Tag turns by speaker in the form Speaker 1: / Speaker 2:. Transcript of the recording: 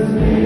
Speaker 1: is me.